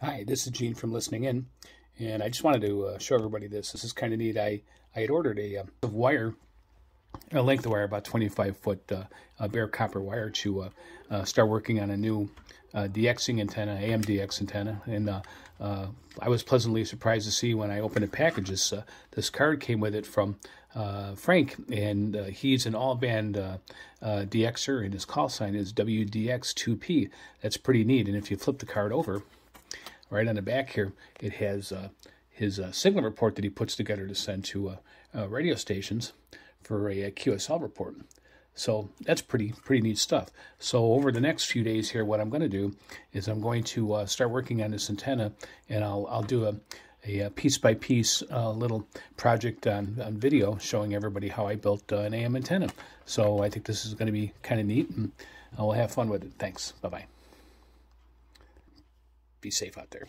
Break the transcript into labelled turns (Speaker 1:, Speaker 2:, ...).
Speaker 1: Hi, this is Gene from Listening In, and I just wanted to uh, show everybody this. This is kind of neat. I, I had ordered a, uh, wire, a length of wire, about 25 foot uh, bare copper wire to uh, uh, start working on a new uh, DXing antenna, AMDX antenna, and I was pleasantly surprised to see when I opened the package, this, this card came with it from Frank, and he's an all-band DXer, and his call sign is WDX2P. That's pretty neat, and if you flip the card over, right on the back here, it has uh, his uh, signal report that he puts together to send to uh, uh radio stations for a, a, QSL report. So that's pretty pretty neat stuff. So over the next few days here, what I'm going to do is I'm going to uh, start working on this antenna, and I'll I'll do a a piece by piece uh, little project on, on video showing everybody how I built uh, an AM antenna. So I think this is going to be kind of neat and we'll have fun with it. Thanks. Bye bye be safe out there.